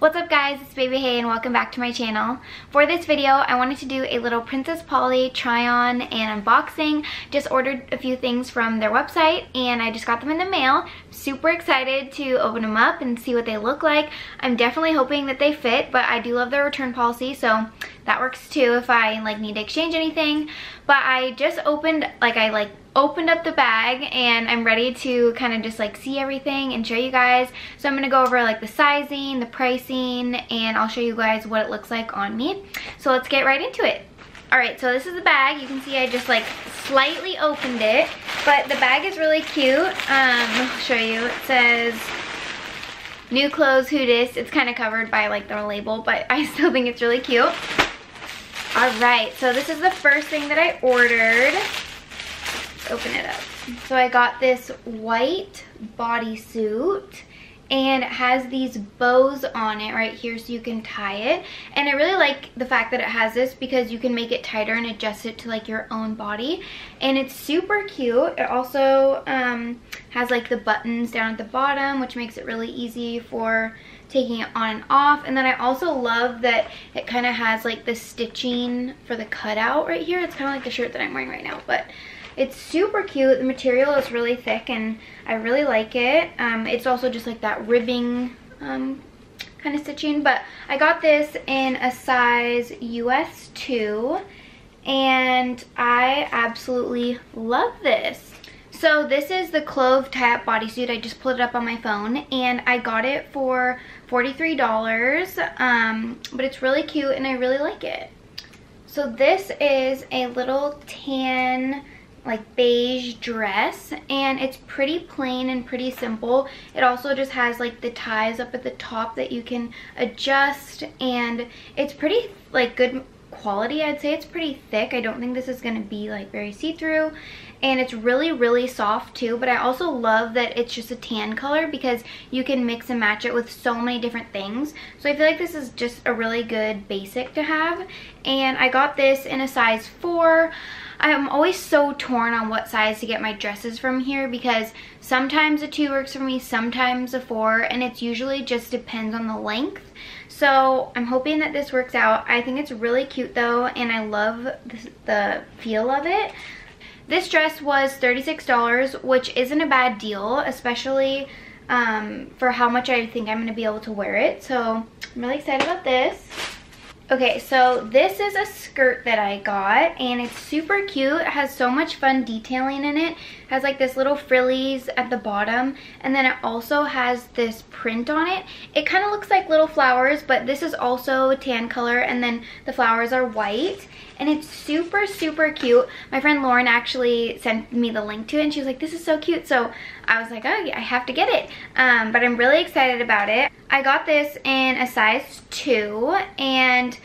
What's up guys, it's Baybayhay and welcome back to my channel. For this video, I wanted to do a little Princess Polly try on and unboxing. Just ordered a few things from their website and I just got them in the mail. Super excited to open them up and see what they look like. I'm definitely hoping that they fit, but I do love their return policy, so that works too if I like need to exchange anything. But I just opened, like I like opened up the bag and I'm ready to kind of just like see everything and show you guys. So I'm going to go over like the sizing, the pricing, and I'll show you guys what it looks like on me. So let's get right into it. Alright, so this is the bag. You can see I just like slightly opened it, but the bag is really cute. Um, I'll show you. It says new clothes, who dis. It's kind of covered by like the label, but I still think it's really cute. Alright, so this is the first thing that I ordered open it up. So I got this white bodysuit and it has these bows on it right here so you can tie it. And I really like the fact that it has this because you can make it tighter and adjust it to like your own body. And it's super cute. It also um, has like the buttons down at the bottom which makes it really easy for taking it on and off. And then I also love that it kind of has like the stitching for the cutout right here. It's kind of like the shirt that I'm wearing right now but it's super cute. The material is really thick and I really like it. Um, it's also just like that ribbing um, kind of stitching. But I got this in a size US 2 and I absolutely love this. So this is the Clove tie-up bodysuit. I just pulled it up on my phone and I got it for $43. Um, but it's really cute and I really like it. So this is a little tan like beige dress and it's pretty plain and pretty simple. It also just has like the ties up at the top that you can adjust and it's pretty like good quality. I'd say it's pretty thick. I don't think this is going to be like very see-through and it's really really soft too but I also love that it's just a tan color because you can mix and match it with so many different things so I feel like this is just a really good basic to have and I got this in a size 4 I'm always so torn on what size to get my dresses from here because sometimes a 2 works for me, sometimes a 4, and it's usually just depends on the length. So I'm hoping that this works out. I think it's really cute though, and I love the, the feel of it. This dress was $36, which isn't a bad deal, especially um, for how much I think I'm going to be able to wear it. So I'm really excited about this. Okay, so this is a skirt that I got and it's super cute. It has so much fun detailing in it. Has like this little frillies at the bottom and then it also has this print on it. It kind of looks like little flowers, but this is also tan color and then the flowers are white and it's super, super cute. My friend Lauren actually sent me the link to it and she was like, this is so cute. So I was like, oh, yeah, I have to get it. Um, but I'm really excited about it. I got this in a size 2 and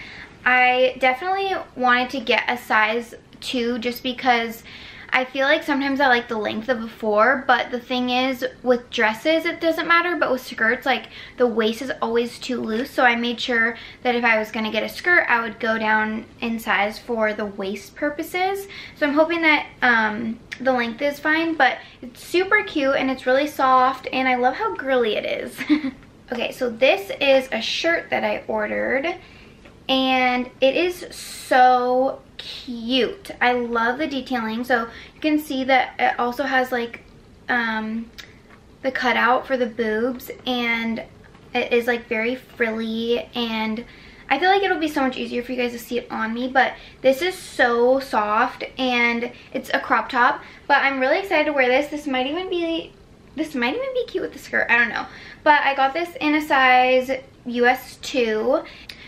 I definitely wanted to get a size 2 just because I feel like sometimes I like the length of a four, but the thing is with dresses it doesn't matter, but with skirts like the waist is always too loose. So I made sure that if I was gonna get a skirt, I would go down in size for the waist purposes. So I'm hoping that um, the length is fine, but it's super cute and it's really soft and I love how girly it is. okay, so this is a shirt that I ordered and it is so cute. I love the detailing. So you can see that it also has like um, the cutout for the boobs and it is like very frilly and I feel like it'll be so much easier for you guys to see it on me, but this is so soft and it's a crop top, but I'm really excited to wear this. This might even be, this might even be cute with the skirt, I don't know. But I got this in a size US 2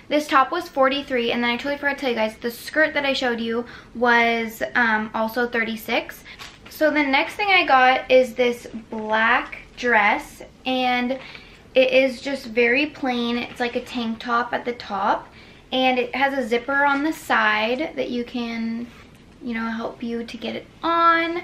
this top was 43 and then I totally forgot to tell you guys, the skirt that I showed you was um, also 36. So the next thing I got is this black dress and it is just very plain. It's like a tank top at the top and it has a zipper on the side that you can, you know, help you to get it on.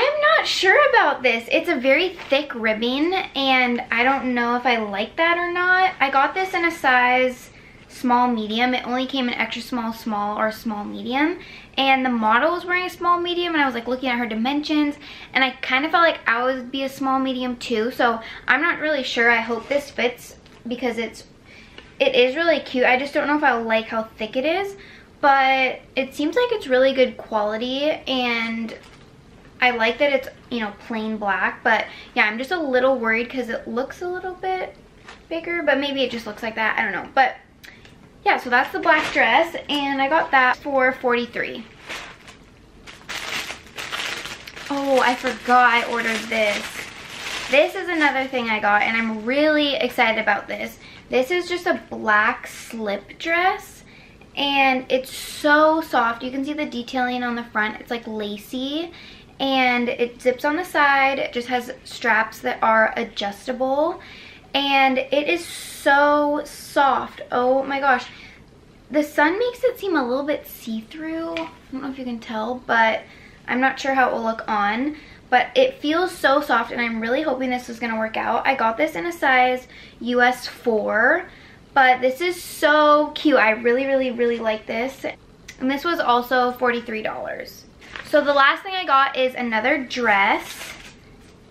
I'm not sure about this. It's a very thick ribbing and I don't know if I like that or not. I got this in a size small medium. It only came in extra small small or small medium and the model was wearing a small medium and I was like looking at her dimensions and I kind of felt like I would be a small medium too so I'm not really sure. I hope this fits because it's it is really cute. I just don't know if I like how thick it is, but it seems like it's really good quality and I like that it's, you know, plain black, but yeah, I'm just a little worried because it looks a little bit bigger, but maybe it just looks like that. I don't know, but yeah, so that's the black dress and I got that for 43 Oh, I forgot I ordered this. This is another thing I got and I'm really excited about this. This is just a black slip dress and it's so soft. You can see the detailing on the front. It's like lacy and it zips on the side. It just has straps that are adjustable and it is so soft. Oh my gosh. The sun makes it seem a little bit see-through. I don't know if you can tell, but I'm not sure how it will look on. But it feels so soft and I'm really hoping this is going to work out. I got this in a size US 4, but this is so cute. I really, really, really like this. And this was also $43. So the last thing I got is another dress.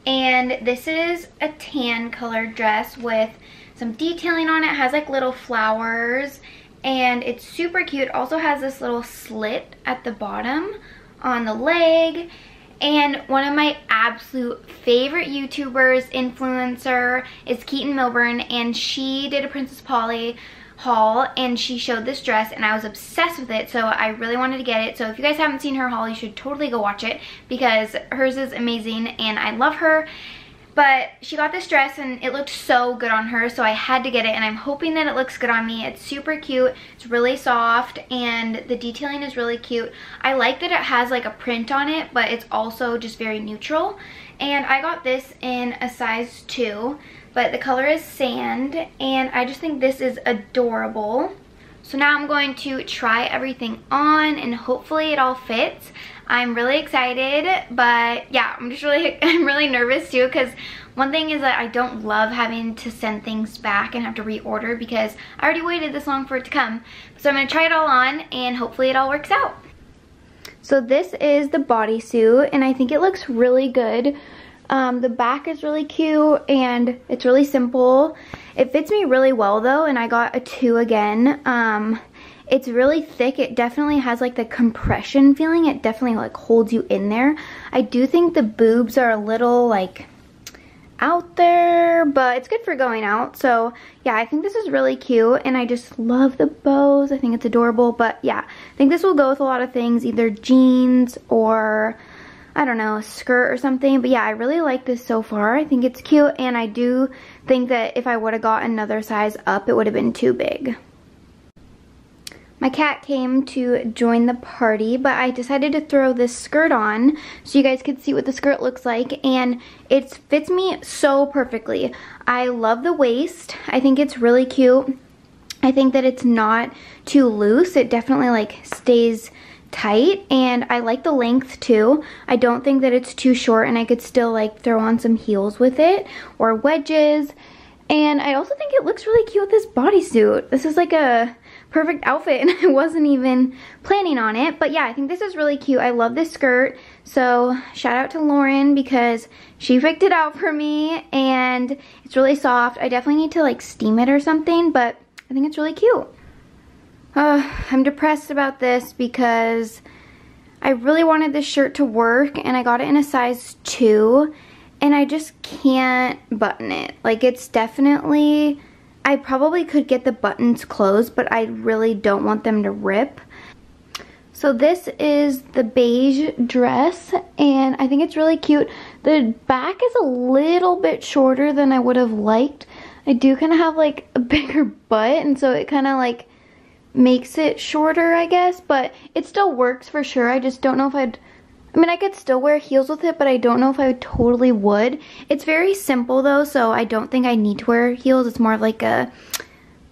And this is a tan colored dress with some detailing on it. it has like little flowers and it's super cute. Also has this little slit at the bottom on the leg. And one of my absolute favorite YouTubers, influencer, is Keaton Milburn. And she did a Princess Polly haul and she showed this dress and I was obsessed with it so I really wanted to get it so if you guys haven't seen her haul you should totally go watch it because hers is amazing and I love her but she got this dress and it looked so good on her so I had to get it and I'm hoping that it looks good on me. It's super cute. It's really soft and the detailing is really cute. I like that it has like a print on it but it's also just very neutral. And I got this in a size 2 but the color is sand and I just think this is adorable. So now I'm going to try everything on and hopefully it all fits. I'm really excited, but yeah, I'm just really, I'm really nervous too because one thing is that I don't love having to send things back and have to reorder because I already waited this long for it to come. So I'm gonna try it all on and hopefully it all works out. So this is the bodysuit and I think it looks really good. Um, the back is really cute and it's really simple. It fits me really well though and I got a two again. Um, it's really thick. It definitely has like the compression feeling. It definitely like holds you in there. I do think the boobs are a little like out there, but it's good for going out. So yeah, I think this is really cute and I just love the bows. I think it's adorable, but yeah, I think this will go with a lot of things, either jeans or I don't know, a skirt or something. But yeah, I really like this so far. I think it's cute and I do think that if I would have got another size up, it would have been too big. My cat came to join the party, but I decided to throw this skirt on so you guys could see what the skirt looks like, and it fits me so perfectly. I love the waist. I think it's really cute. I think that it's not too loose. It definitely like stays tight and I like the length too. I don't think that it's too short and I could still like throw on some heels with it or wedges. And I also think it looks really cute with this bodysuit. This is like a perfect outfit and I wasn't even planning on it. But yeah, I think this is really cute. I love this skirt. So shout out to Lauren because she picked it out for me and it's really soft. I definitely need to like steam it or something, but I think it's really cute. Uh, I'm depressed about this because I really wanted this shirt to work and I got it in a size 2 and I just can't button it. Like it's definitely I probably could get the buttons closed, but I really don't want them to rip. So this is the beige dress, and I think it's really cute. The back is a little bit shorter than I would have liked. I do kind of have like a bigger butt, and so it kind of like makes it shorter, I guess, but it still works for sure. I just don't know if I'd I mean, I could still wear heels with it, but I don't know if I totally would. It's very simple though, so I don't think I need to wear heels. It's more like a,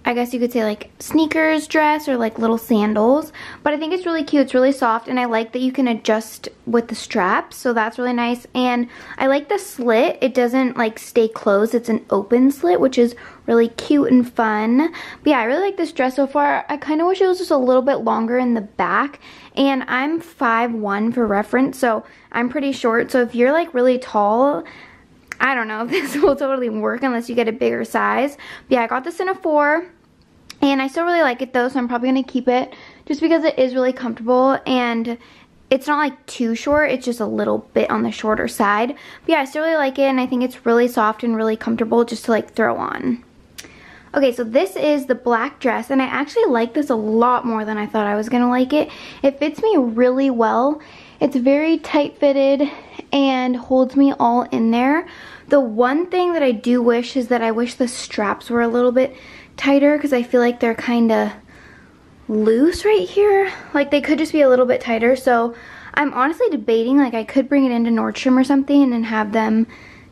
I guess you could say like sneakers dress or like little sandals. But I think it's really cute. It's really soft and I like that you can adjust with the straps. So that's really nice. And I like the slit. It doesn't like stay closed. It's an open slit, which is really cute and fun. But yeah, I really like this dress so far. I kind of wish it was just a little bit longer in the back. And I'm 5'1 for reference, so I'm pretty short. So if you're like really tall, I don't know if this will totally work unless you get a bigger size. But yeah, I got this in a four. And I still really like it though, so I'm probably going to keep it just because it is really comfortable and it's not like too short, it's just a little bit on the shorter side. But yeah, I still really like it and I think it's really soft and really comfortable just to like throw on. Okay, so this is the black dress, and I actually like this a lot more than I thought I was gonna like it. It fits me really well. It's very tight fitted and holds me all in there. The one thing that I do wish is that I wish the straps were a little bit tighter because I feel like they're kind of loose right here. Like they could just be a little bit tighter. So I'm honestly debating like I could bring it into Nordstrom or something and have them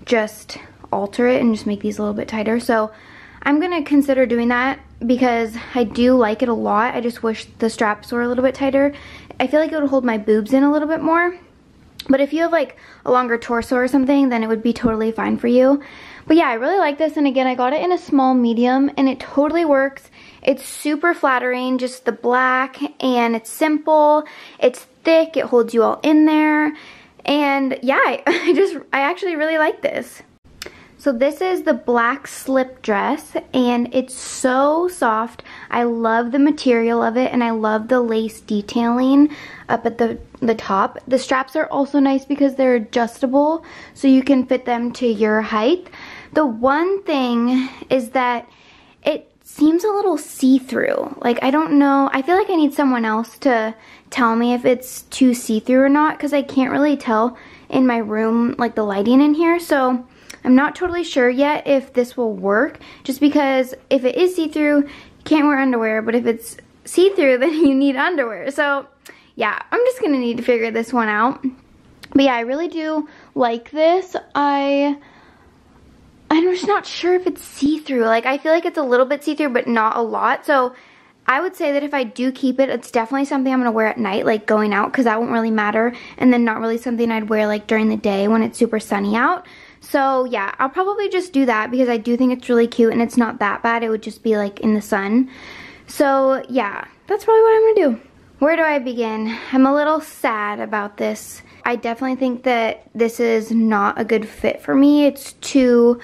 just alter it and just make these a little bit tighter. So I'm gonna consider doing that because I do like it a lot. I just wish the straps were a little bit tighter. I feel like it would hold my boobs in a little bit more. But if you have like a longer torso or something, then it would be totally fine for you. But yeah, I really like this. And again, I got it in a small medium and it totally works. It's super flattering, just the black and it's simple. It's thick, it holds you all in there. And yeah, I just, I actually really like this. So this is the black slip dress and it's so soft. I love the material of it and I love the lace detailing up at the, the top. The straps are also nice because they're adjustable so you can fit them to your height. The one thing is that it seems a little see-through. Like I don't know, I feel like I need someone else to tell me if it's too see-through or not because I can't really tell in my room like the lighting in here. So I'm not totally sure yet if this will work, just because if it is see-through, you can't wear underwear, but if it's see-through, then you need underwear. So yeah, I'm just gonna need to figure this one out. But yeah, I really do like this. I, I'm just not sure if it's see-through. Like, I feel like it's a little bit see-through, but not a lot. So I would say that if I do keep it, it's definitely something I'm going to wear at night, like going out, because that won't really matter. And then not really something I'd wear like during the day when it's super sunny out. So yeah, I'll probably just do that because I do think it's really cute and it's not that bad. It would just be like in the sun. So yeah, that's probably what I'm gonna do. Where do I begin? I'm a little sad about this. I definitely think that this is not a good fit for me. It's too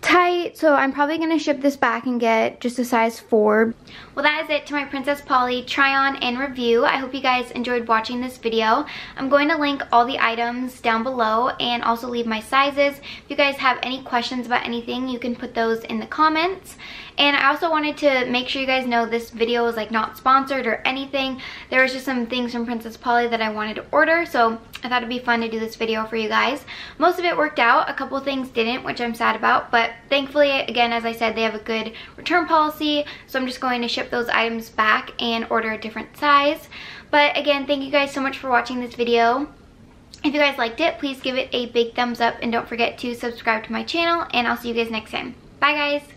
tight, so I'm probably to ship this back and get just a size 4. Well, that is it to my Princess Polly try-on and review. I hope you guys enjoyed watching this video. I'm going to link all the items down below and also leave my sizes. If you guys have any questions about anything, you can put those in the comments. And I also wanted to make sure you guys know this video is like not sponsored or anything. There was just some things from Princess Polly that I wanted to order, so I thought it'd be fun to do this video for you guys. Most of it worked out. A couple things didn't, which I'm sad about, but thankfully, again, as I said, they have a good return policy, so I'm just going to ship those items back and order a different size. But again, thank you guys so much for watching this video. If you guys liked it, please give it a big thumbs up and don't forget to subscribe to my channel and I'll see you guys next time. Bye guys!